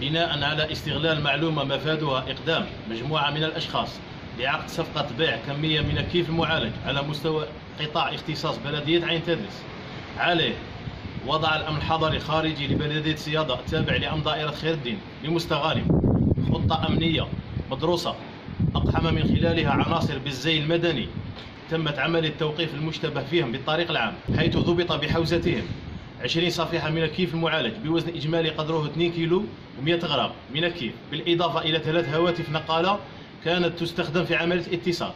بناء على استغلال معلومة مفادها إقدام مجموعة من الأشخاص لعقد صفقة بيع كمية من الكيف المعالج على مستوى قطاع اختصاص بلدية عين تدرس عليه وضع الأمن الحضري خارجي لبلدية صيادة التابع لأمن دائرة خير الدين لمستغانم خطة أمنية مدروسة أقحم من خلالها عناصر بالزي المدني. تمت عملية توقيف المشتبه فيهم بالطريق العام حيث ضبط بحوزتهم. 20 صفيحة من الكيف المعالج بوزن إجمالي قدره 2 كيلو و100 غرام. من الكيف بالإضافة إلى ثلاث هواتف نقالة كانت تستخدم في عملية اتصال.